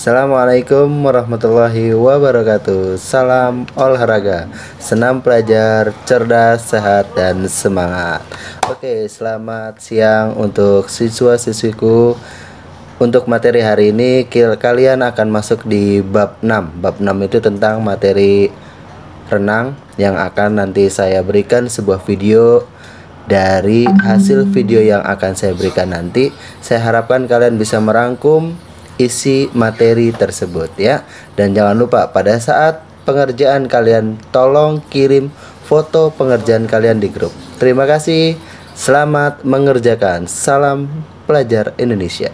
Assalamualaikum warahmatullahi wabarakatuh. Salam olahraga Senam pelajar cerdas, sehat, dan semangat. Oke, selamat siang untuk siswa-siswiku. Untuk materi hari ini Kalian akan masuk di bab 6 Bab 6 itu tentang materi renang Yang akan nanti saya berikan sebuah video dari hasil video yang akan saya berikan nanti. Saya harapkan kalian bisa merangkum isi materi tersebut ya. Dan jangan lupa pada saat pengerjaan kalian tolong kirim foto pengerjaan kalian di grup. Terima kasih. Selamat mengerjakan. Salam pelajar Indonesia.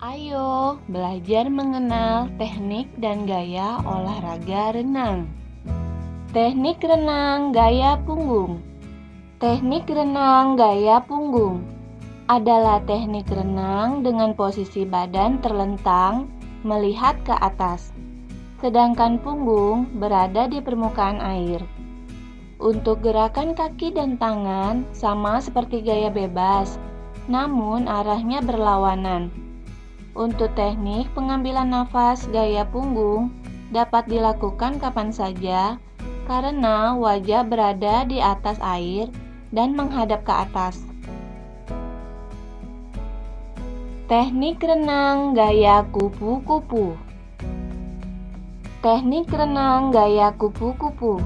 Ayo belajar mengenal teknik dan gaya olahraga renang. Teknik renang gaya punggung. Teknik renang gaya punggung adalah teknik renang dengan posisi badan terlentang melihat ke atas, sedangkan punggung berada di permukaan air. Untuk gerakan kaki dan tangan sama seperti gaya bebas, namun arahnya berlawanan. Untuk teknik pengambilan nafas gaya punggung dapat dilakukan kapan saja karena wajah berada di atas air dan menghadap ke atas. Teknik renang gaya kupu-kupu. Teknik renang gaya kupu-kupu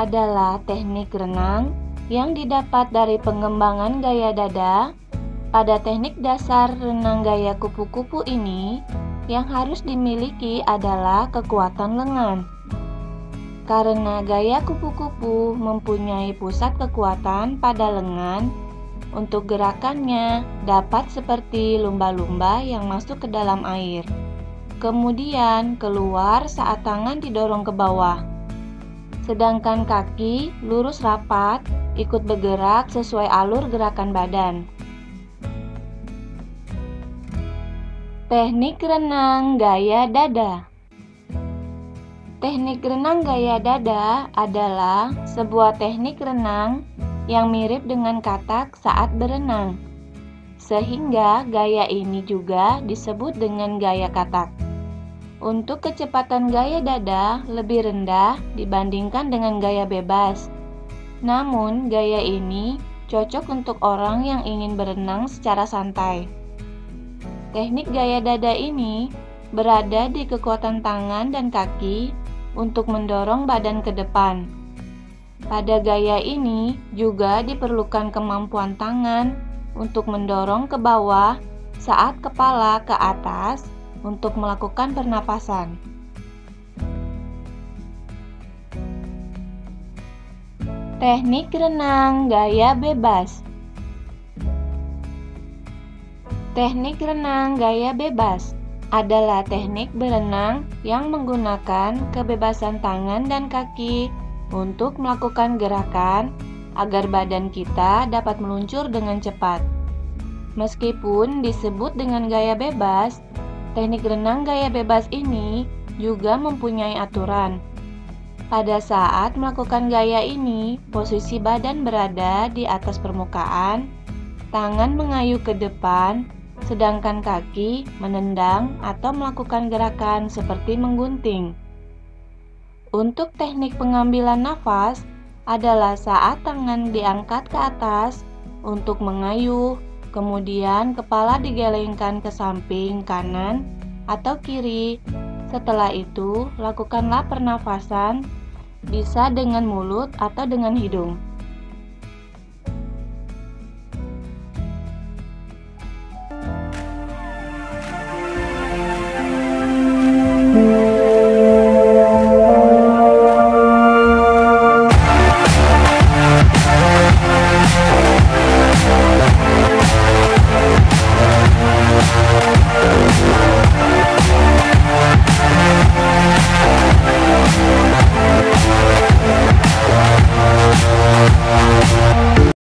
adalah teknik renang yang didapat dari pengembangan gaya dada. Pada teknik dasar renang gaya kupu-kupu ini, yang harus dimiliki adalah kekuatan lengan karena gaya kupu-kupu mempunyai pusat kekuatan pada lengan, untuk gerakannya dapat seperti lumba-lumba yang masuk ke dalam air. Kemudian keluar saat tangan didorong ke bawah. Sedangkan kaki lurus rapat, ikut bergerak sesuai alur gerakan badan. Teknik renang gaya dada. Teknik renang gaya dada adalah sebuah teknik renang yang mirip dengan katak saat berenang. Sehingga gaya ini juga disebut dengan gaya katak. Untuk kecepatan gaya dada lebih rendah dibandingkan dengan gaya bebas. Namun, gaya ini cocok untuk orang yang ingin berenang secara santai. Teknik gaya dada ini berada di kekuatan tangan dan kaki untuk mendorong badan ke depan. Pada gaya ini juga diperlukan kemampuan tangan untuk mendorong ke bawah saat kepala ke atas untuk melakukan pernapasan. Teknik renang gaya bebas. Teknik renang gaya bebas adalah teknik berenang yang menggunakan kebebasan tangan dan kaki untuk melakukan gerakan agar badan kita dapat meluncur dengan cepat. Meskipun disebut dengan gaya bebas, teknik renang gaya bebas ini juga mempunyai aturan. Pada saat melakukan gaya ini, posisi badan berada di atas permukaan, tangan mengayuh ke depan, sedangkan kaki menendang atau melakukan gerakan seperti menggunting. Untuk teknik pengambilan nafas adalah saat tangan diangkat ke atas untuk mengayuh, kemudian kepala digelengkan ke samping kanan atau kiri. Setelah itu, lakukanlah pernafasan bisa dengan mulut atau dengan hidung.